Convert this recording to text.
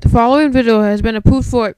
The following video has been approved for